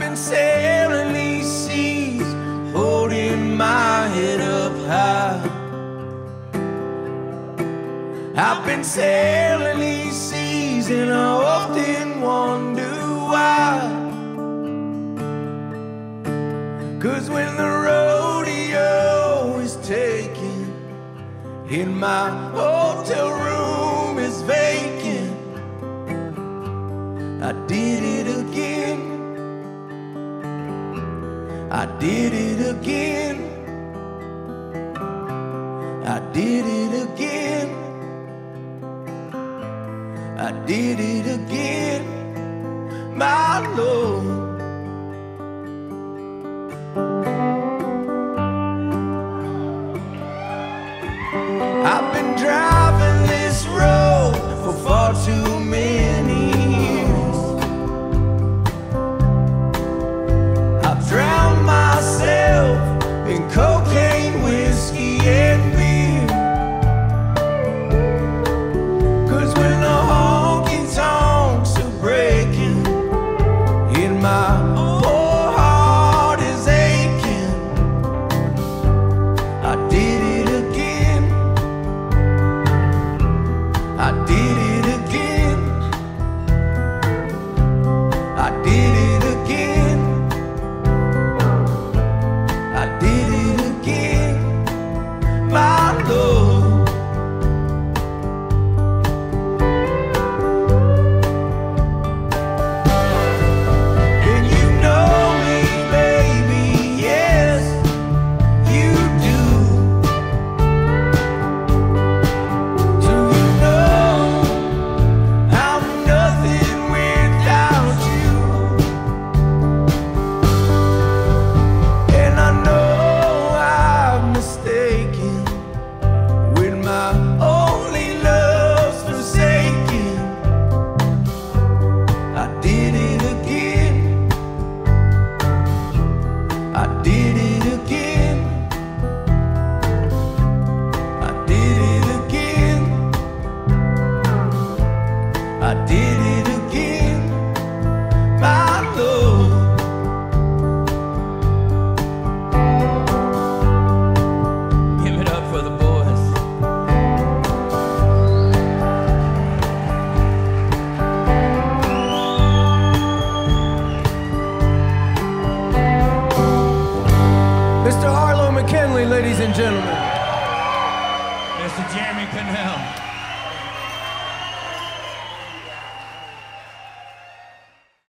been sailing these seas, holding my head up high. I've been sailing these seas, and I often wonder why. Cause when the rodeo is taken, and my hotel room is vacant, I did it again. I did it again. I did it again. I did it again, my Lord. My Mr. Arlo McKinley, ladies and gentlemen. Mr. Jeremy Pinnell.